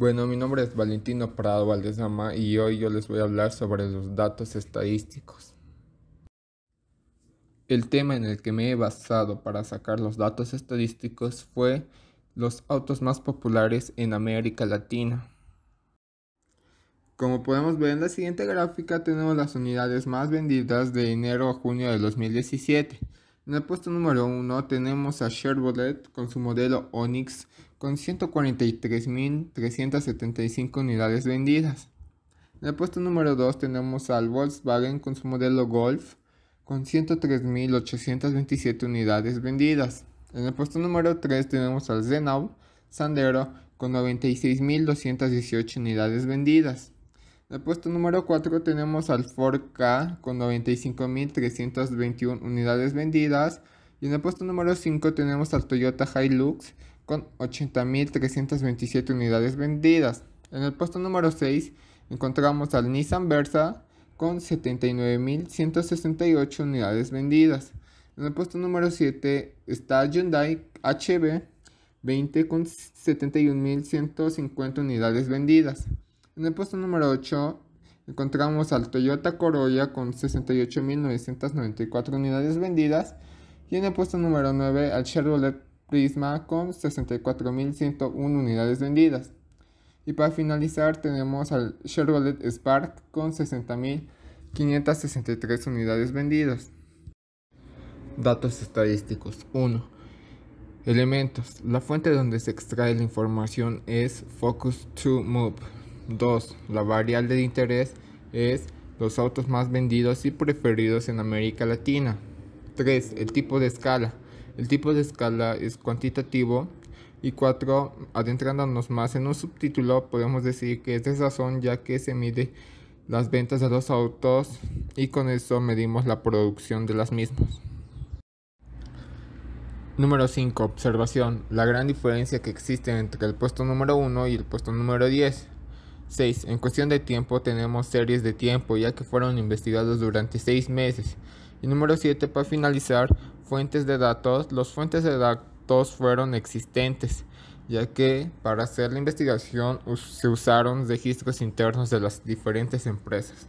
Bueno, mi nombre es Valentino Prado Valdezama y hoy yo les voy a hablar sobre los datos estadísticos. El tema en el que me he basado para sacar los datos estadísticos fue los autos más populares en América Latina. Como podemos ver en la siguiente gráfica tenemos las unidades más vendidas de enero a junio de 2017. En el puesto número 1 tenemos a Chevrolet con su modelo Onix con 143.375 unidades vendidas. En el puesto número 2 tenemos al Volkswagen con su modelo Golf con 103.827 unidades vendidas. En el puesto número 3 tenemos al Renault Sandero con 96.218 unidades vendidas. En el puesto número 4 tenemos al Ford K con 95.321 unidades vendidas. Y en el puesto número 5 tenemos al Toyota Hilux con 80.327 unidades vendidas. En el puesto número 6 encontramos al Nissan Versa con 79.168 unidades vendidas. En el puesto número 7 está Hyundai HB 20 con 71.150 unidades vendidas. En el puesto número 8 encontramos al Toyota Corolla con 68.994 unidades vendidas. Y en el puesto número 9 al Chevrolet Prisma con 64.101 unidades vendidas. Y para finalizar tenemos al Chevrolet Spark con 60.563 unidades vendidas. Datos estadísticos 1. Elementos. La fuente donde se extrae la información es Focus to Move. 2. La variable de interés es los autos más vendidos y preferidos en América Latina. 3. El tipo de escala. El tipo de escala es cuantitativo. Y 4. Adentrándonos más en un subtítulo, podemos decir que es de razón ya que se mide las ventas de los autos y con eso medimos la producción de las mismas. Número 5. Observación. La gran diferencia que existe entre el puesto número 1 y el puesto número 10. 6. En cuestión de tiempo tenemos series de tiempo ya que fueron investigados durante 6 meses. Y número 7. Para finalizar, fuentes de datos. Los fuentes de datos fueron existentes ya que para hacer la investigación se usaron registros internos de las diferentes empresas.